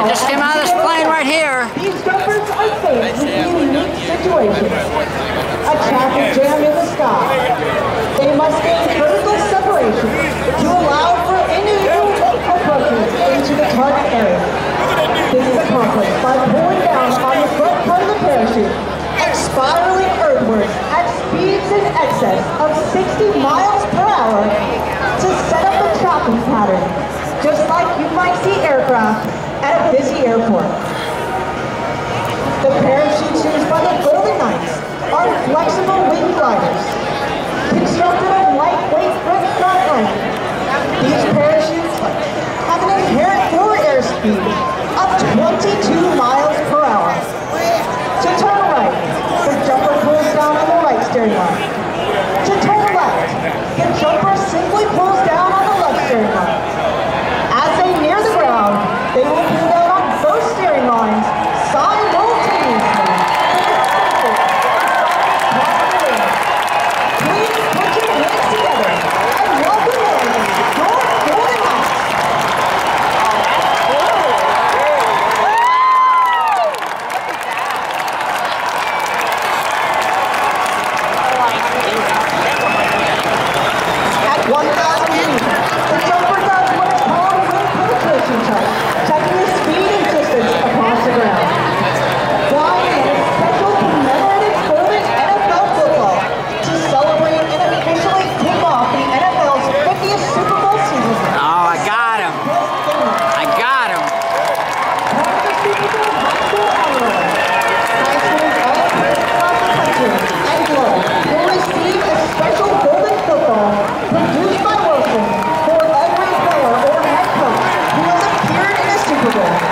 now. They just came out of this plane right here. These jumpers are faced with unique situations. A traffic jam in the sky. They must gain vertical separation to allow for individual approaches into the target area. This is accomplished by pulling down on the front part of the parachute and spiraling earthward at speeds in excess of 60 miles per hour to set up a tracking pattern, just like you might see aircraft at a busy airport. 对